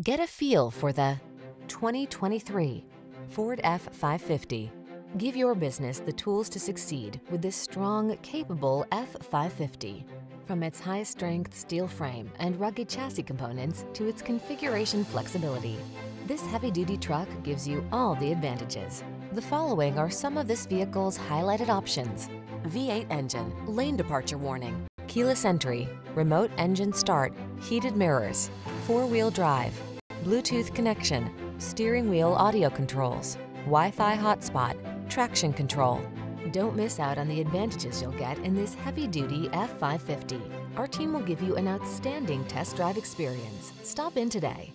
Get a feel for the 2023 Ford F-550. Give your business the tools to succeed with this strong, capable F-550. From its high-strength steel frame and rugged chassis components to its configuration flexibility, this heavy-duty truck gives you all the advantages. The following are some of this vehicle's highlighted options. V8 engine, lane departure warning, keyless entry, remote engine start, heated mirrors, four-wheel drive, Bluetooth connection, steering wheel audio controls, Wi-Fi hotspot, traction control. Don't miss out on the advantages you'll get in this heavy-duty F550. Our team will give you an outstanding test drive experience. Stop in today.